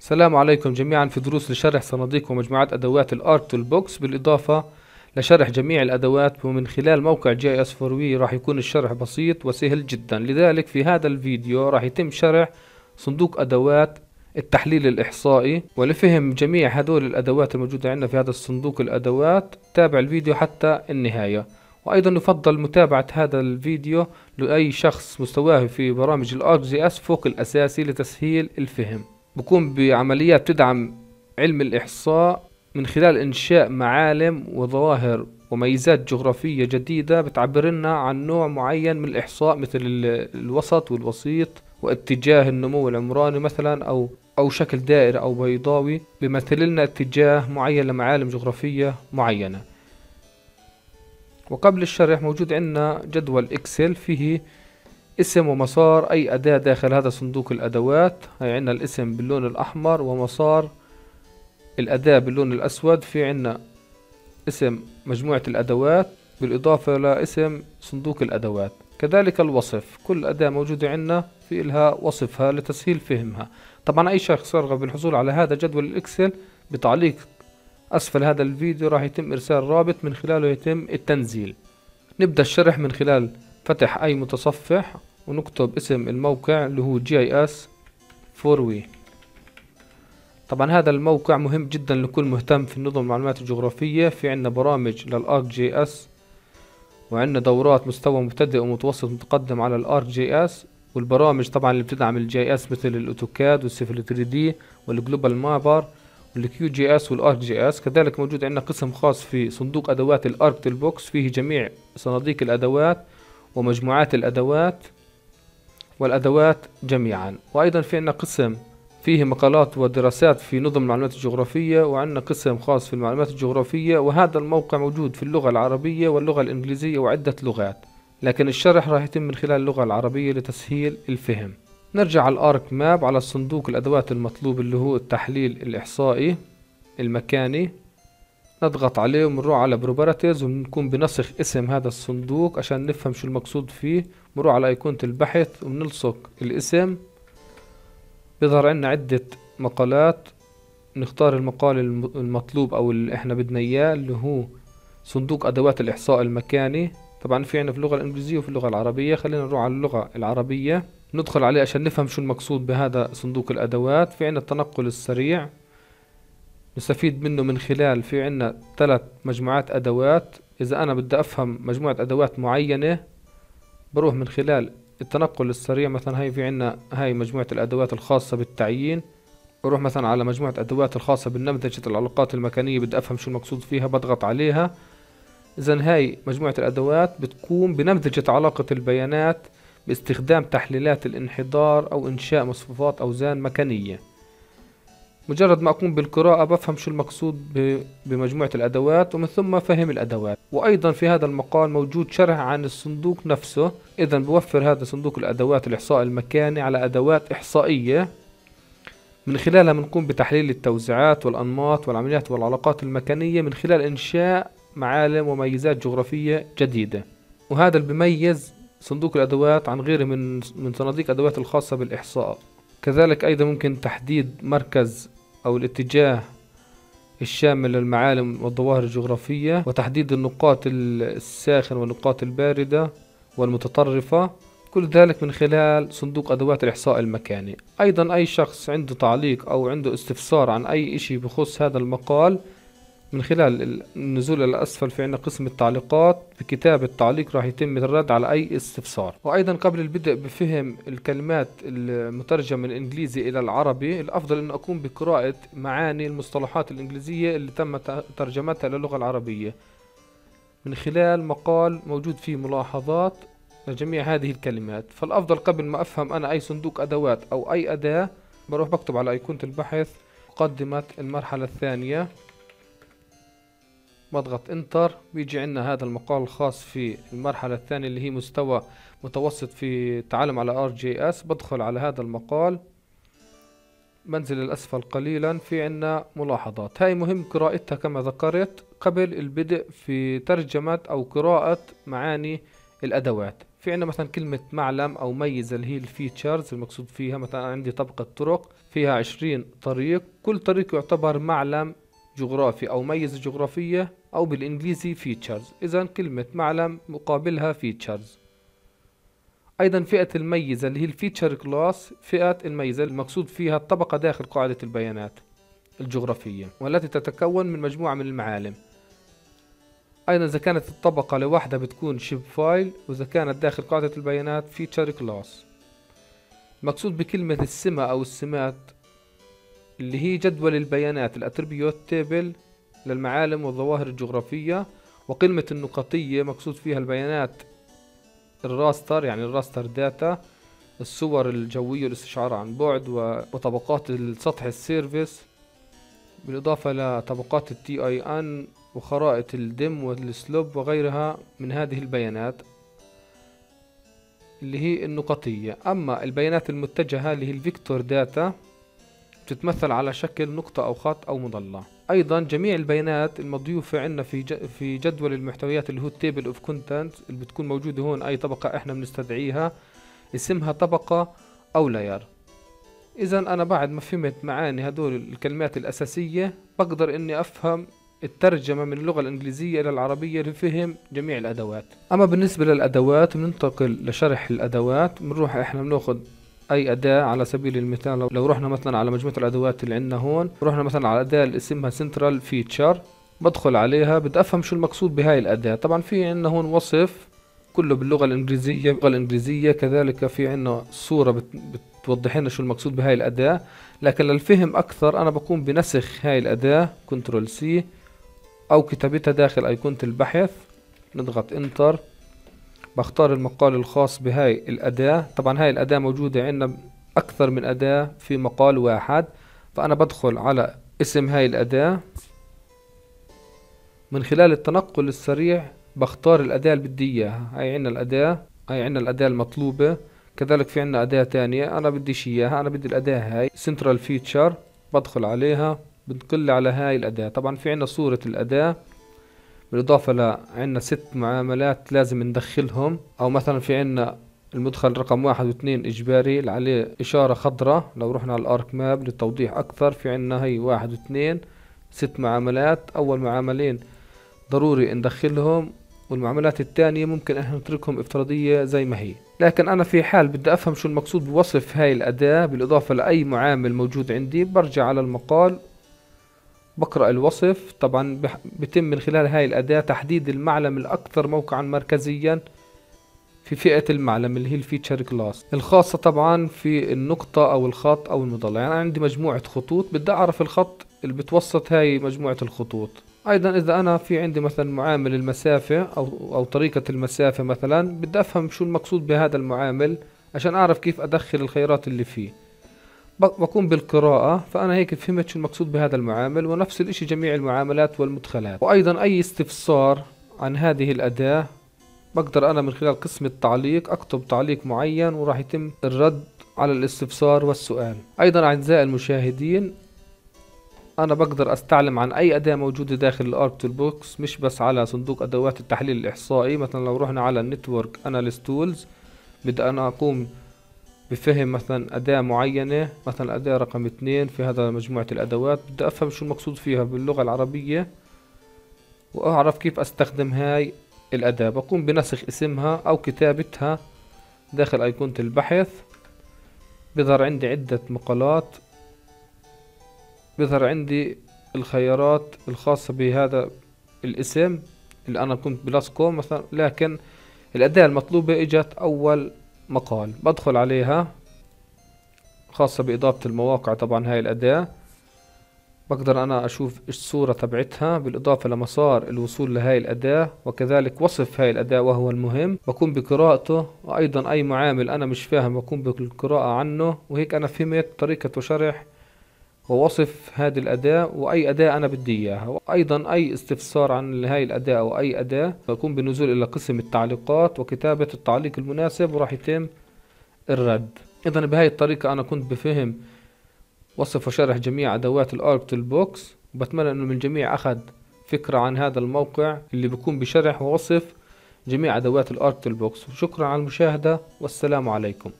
السلام عليكم جميعا في دروس لشرح صناديق ومجموعات أدوات ال ArcToolbox. بالإضافة لشرح جميع الأدوات ومن خلال موقع GIS for We راح يكون الشرح بسيط وسهل جدا. لذلك في هذا الفيديو راح يتم شرح صندوق أدوات التحليل الإحصائي ولفهم جميع هدول الأدوات الموجودة عندنا في هذا الصندوق الأدوات. تابع الفيديو حتى النهاية. وأيضا يفضل متابعة هذا الفيديو لأي شخص مستواه في برامج ال ArcGIS فوق الأساسي لتسهيل الفهم. بقوم بعمليات تدعم علم الإحصاء من خلال إنشاء معالم وظواهر وميزات جغرافية جديدة بتعبر لنا عن نوع معين من الإحصاء مثل الوسط والوسيط واتجاه النمو العمراني مثلا أو أو شكل دائري أو بيضاوي بيمثل لنا اتجاه معين لمعالم جغرافية معينة. وقبل الشرح موجود عندنا جدول إكسل فيه اسم ومسار أي أداة داخل هذا صندوق الأدوات. هاي عندنا الاسم باللون الأحمر ومسار الأداة باللون الأسود. في عندنا اسم مجموعة الأدوات بالإضافة لاسم صندوق الأدوات. كذلك الوصف كل أداة موجودة عندنا في إلها وصفها لتسهيل فهمها. طبعا أي شخص يرغب بالحصول على هذا جدول الإكسل بتعليق أسفل هذا الفيديو راح يتم إرسال رابط من خلاله يتم التنزيل. نبدأ الشرح من خلال فتح أي متصفح. ونكتب اسم الموقع اللي هو GIS for We طبعا هذا الموقع مهم جدا لكل مهتم في النظم المعلومات الجغرافية. في عنا برامج لل ArcGIS وعندنا دورات مستوى مبتدئ ومتوسط متقدم على ال ArcGIS والبرامج طبعا اللي بتدعم ال GIS مثل ال AutoCAD وال Civil 3D وال Global Mapper وال QGIS وال ArcGIS كذلك موجود عندنا قسم خاص في صندوق أدوات ال Arc Box فيه جميع صناديق الأدوات ومجموعات الأدوات. والأدوات جميعا. وأيضا في عنا قسم فيه مقالات ودراسات في نظم المعلومات الجغرافية وعندنا قسم خاص في المعلومات الجغرافية وهذا الموقع موجود في اللغة العربية واللغة الإنجليزية وعدة لغات. لكن الشرح راح يتم من خلال اللغة العربية لتسهيل الفهم. نرجع على الارك ماب على الصندوق الأدوات المطلوب اللي هو التحليل الإحصائي المكاني. نضغط عليه ونروح على بروبرتيز ونكون بنسخ اسم هذا الصندوق عشان نفهم شو المقصود فيه. بنروح على ايقونة البحث وبنلصق الاسم. بيظهر عنا عدة مقالات. نختار المقال المطلوب أو اللي إحنا بدنا إياه اللي هو صندوق أدوات الإحصاء المكاني. طبعا في عنا في اللغة الإنجليزية وفي اللغة العربية. خلينا نروح على اللغة العربية. ندخل عليه عشان نفهم شو المقصود بهذا صندوق الأدوات. في عنا التنقل السريع. نستفيد منه من خلال في عنا ثلاث مجموعات أدوات. إذا أنا بدي أفهم مجموعة أدوات معينة بروح من خلال التنقل السريع. مثلا هاي في عنا هاي مجموعة الأدوات الخاصة بالتعيين. بروح مثلا على مجموعة أدوات الخاصة بالنمذجة العلاقات المكانية بدي أفهم شو المقصود فيها بضغط عليها. إذا هاي مجموعة الأدوات بتقوم بنمذجة علاقة البيانات باستخدام تحليلات الانحدار أو إنشاء مصفوفات أوزان مكانية مجرد ما أقوم بالقراءة بفهم شو المقصود بمجموعة الأدوات ومن ثم فهم الأدوات. وأيضا في هذا المقال موجود شرح عن الصندوق نفسه. إذا بوفر هذا صندوق الأدوات الإحصاء المكاني على أدوات إحصائية. من خلالها بنقوم بتحليل التوزيعات والأنماط والعمليات والعلاقات المكانية من خلال إنشاء معالم وميزات جغرافية جديدة. وهذا اللي بيميز صندوق الأدوات عن غيره من من صناديق الأدوات الخاصة بالإحصاء. كذلك أيضا ممكن تحديد مركز أو الاتجاه الشامل للمعالم والظواهر الجغرافية وتحديد النقاط الساخنة والنقاط الباردة والمتطرفة كل ذلك من خلال صندوق أدوات الإحصاء المكاني. أيضا أي شخص عنده تعليق أو عنده استفسار عن أي إشي بخص هذا المقال من خلال النزول إلى الأسفل في عنا قسم التعليقات بكتابة تعليق راح يتم الرد على أي استفسار. وأيضا قبل البدء بفهم الكلمات المترجمة من الإنجليزي إلى العربي الأفضل أن أقوم بقراءة معاني المصطلحات الإنجليزية اللي تم ترجمتها للغة العربية. من خلال مقال موجود فيه ملاحظات لجميع هذه الكلمات. فالأفضل قبل ما أفهم أنا أي صندوق أدوات أو أي أداة بروح بكتب على أيقونة البحث مقدمة المرحلة الثانية. بضغط Enter بيجي عندنا هذا المقال الخاص في المرحلة الثانية اللي هي مستوى متوسط في التعلم على ArcGIS بدخل على هذا المقال. بنزل الأسفل قليلا في عنا ملاحظات. هاي مهم قراءتها كما ذكرت قبل البدء في ترجمة أو قراءة معاني الأدوات. في عندنا مثلا كلمة معلم أو ميز اللي هي ال features المقصود فيها مثلا عندي طبقة طرق فيها عشرين طريق. كل طريق يعتبر معلم جغرافي أو ميزة جغرافية. أو بالإنجليزي features إذا كلمة معلم مقابلها features أيضا فئة الميزة اللي هي ال feature class فئة الميزة المقصود فيها الطبقة داخل قاعدة البيانات الجغرافية والتي تتكون من مجموعة من المعالم. أيضا إذا كانت الطبقة لوحدها بتكون shapefile وإذا كانت داخل قاعدة البيانات feature class مقصود بكلمة السمة أو السمات اللي هي جدول البيانات ال attribute table للمعالم والظواهر الجغرافية وكلمة النقطية مقصود فيها البيانات ال raster يعني ال raster data الصور الجوية والاستشعار عن بعد وطبقات السطح ال surface بالإضافة لطبقات ال TIN وخرائط ال DEM وال slope وغيرها من هذه البيانات اللي هي النقطية. أما البيانات المتجهة اللي هي ال vector data تتمثل على شكل نقطة أو خط أو مضلع أيضا جميع البيانات المضيوفة عندنا في في جدول المحتويات اللي هو ال table of content اللي بتكون موجودة هون أي طبقة إحنا بنستدعيها اسمها طبقة أو layer إذا أنا بعد ما فهمت معاني هدول الكلمات الأساسية بقدر إني أفهم الترجمة من اللغة الإنجليزية إلى العربية لفهم جميع الأدوات. أما بالنسبة للأدوات بننتقل لشرح الأدوات بنروح إحنا بناخد أي أداة على سبيل المثال لو رحنا مثلا على مجموعة الأدوات اللي عندنا هون رحنا مثلا على الاداة اللي اسمها Central Feature بدخل عليها بدي افهم شو المقصود بهاي الأداة. طبعا في عندنا هون وصف كله باللغة الإنجليزية باللغة الإنجليزية كذلك في عندنا صورة بت بتوضح لنا شو المقصود بهاي الأداة. لكن للفهم أكثر أنا بقوم بنسخ هاي الأداة Ctrl C أو كتابتها داخل أيقونة البحث نضغط Enter بختار المقال الخاص بهاي الأداة. طبعا هاي الأداة موجودة عندنا أكثر من أداة في مقال واحد فأنا بدخل على اسم هاي الأداة. من خلال التنقل السريع بختار الأداة اللي بدي إياها. هاي عندنا الأداة هاي عندنا الأداة المطلوبة. كذلك في عندنا أداة تانية أنا بديش إياها أنا بدي الأداة هاي Central Feature بدخل عليها بنقل على هاي الأداة. طبعا في عندنا صورة الأداة. بالإضافة لعنا ست معاملات لازم ندخلهم أو مثلا في عنا المدخل رقم واحد واثنين إجباري اللي عليه إشارة خضراء لو رحنا على ال ArcMap للتوضيح أكثر في عنا هي واحد واثنين ست معاملات. أول معاملين ضروري ندخلهم والمعاملات الثانية ممكن إحنا نتركهم إفتراضية زي ما هي. لكن أنا في حال بدي أفهم شو المقصود بوصف هاي الأداة بالإضافة لأي معامل موجود عندي برجع على المقال بقرأ الوصف. طبعا بتم من خلال هاي الأداة تحديد المعلم الأكثر موقعا مركزيا في فئة المعلم اللي هي ال feature class الخاصة طبعا في النقطة أو الخط أو المضلع يعني عندي مجموعة خطوط بدي أعرف الخط اللي بتوسط هاي مجموعة الخطوط. أيضا إذا أنا في عندي مثلا معامل المسافة أو, أو طريقة المسافة مثلا بدي أفهم شو المقصود بهذا المعامل عشان أعرف كيف أدخل الخيارات اللي فيه. بقوم بالقراءة فأنا هيك فهمت شو المقصود بهذا المعامل ونفس الإشي جميع المعاملات والمدخلات. وأيضا أي استفسار عن هذه الأداة بقدر أنا من خلال قسم التعليق أكتب تعليق معين وراح يتم الرد على الاستفسار والسؤال. أيضا أعزائي المشاهدين أنا بقدر أستعلم عن أي أداة موجودة داخل ال ArcToolbox مش بس على صندوق أدوات التحليل الإحصائي مثلا لو رحنا على ال Network Analyst Tools بدي أنا أقوم بفهم مثلا أداة معينة مثلا أداة رقم اثنين في هذا مجموعة الأدوات بدي أفهم شو المقصود فيها باللغة العربية وأعرف كيف أستخدم هاي الأداة. بقوم بنسخ اسمها أو كتابتها داخل أيقونة البحث. بظهر عندي عدة مقالات. بظهر عندي الخيارات الخاصة بهذا الاسم اللي أنا كنت بلاسكوم مثلا لكن الأداة المطلوبة إجت أول مقال. بدخل عليها خاصة بإضافة المواقع طبعا هاي الأداة. بقدر أنا أشوف الصورة تبعتها. بالإضافة لمسار الوصول لهاي الأداة وكذلك وصف هاي الأداة وهو المهم بكون بقراءته. وأيضا أي معامل أنا مش فاهم بكون بالقراءة عنه. وهيك أنا فهمت طريقة وشرح ووصف هذه الأداة وأي أداة أنا بدي إياها. وأيضا أي استفسار عن هاي الأداة أو أي أداة بكون بالنزول إلى قسم التعليقات وكتابة التعليق المناسب وراح يتم الرد. إذا بهاي الطريقة أنا كنت بفهم وصف وشرح جميع أدوات ال ArcToolbox وبتمنى أنه من الجميع أخذ فكرة عن هذا الموقع اللي بكون بشرح ووصف جميع أدوات ال ArcToolbox وشكرا على المشاهدة. والسلام عليكم.